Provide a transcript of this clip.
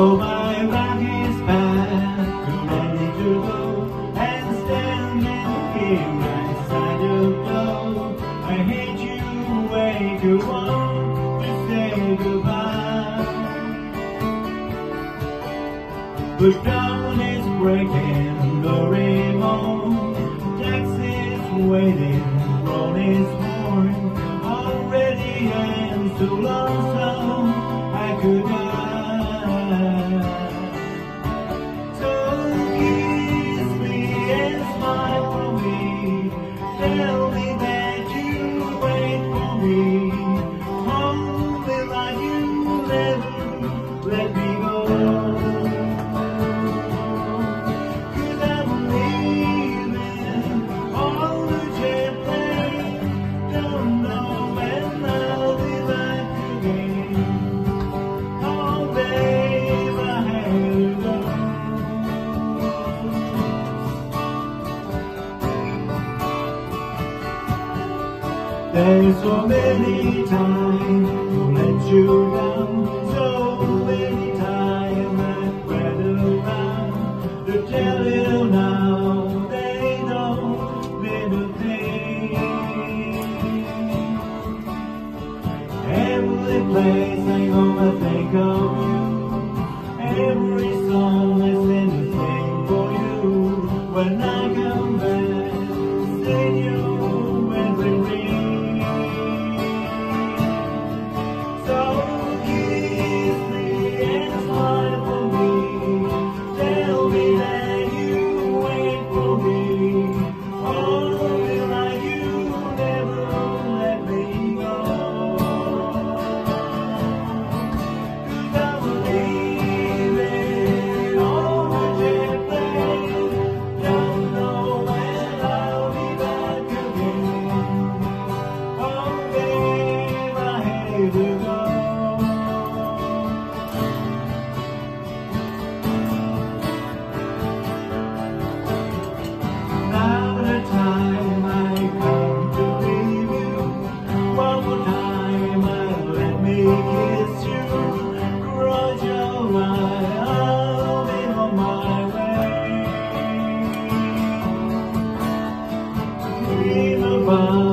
Oh, my to go, and standing here side of. I hate you way too long to say goodbye. But dawn is breaking, Doraemon, taxi's waiting, road is horn, already and so lonesome I could die. Let me go. Cause I'm leaving on the. Don't know when I'll be back again. Oh, babe, I to go. There's so many times let you down, so many times I'd rather run to tell you now they mean a thing. Every place I go, I think of you. Every song I sing, I sing for you. When I free the.